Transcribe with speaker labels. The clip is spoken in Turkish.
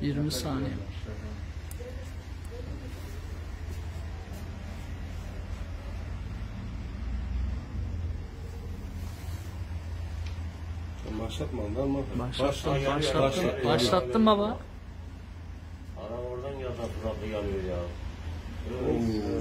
Speaker 1: 20 saniye.
Speaker 2: Sen Başlatma ondan mı?
Speaker 1: Başlattım, başlattım.
Speaker 3: başla.
Speaker 1: Başlattım baba.
Speaker 3: Adam oradan geldi suratlı geliyor ya.
Speaker 2: Oo.